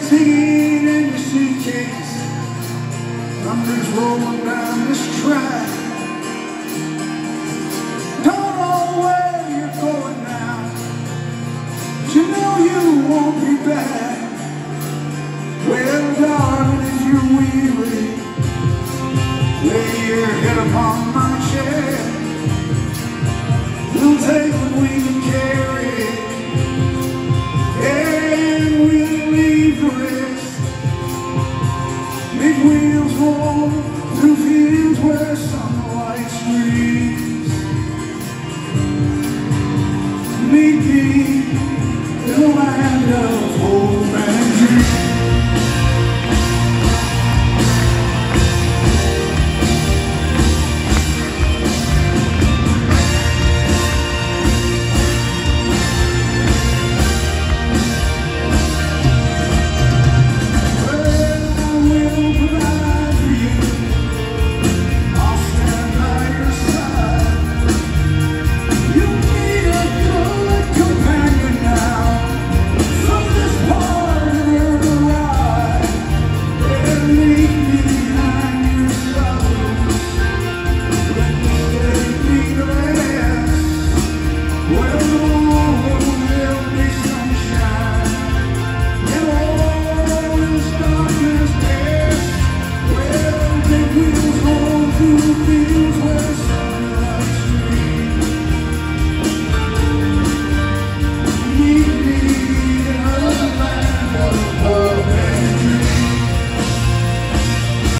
kids hanging in your suitcase. Numbers rolling down this track. Don't know where you're going now, but you know you won't be back. Well, darling, is you're weary, lay your head upon wheels roll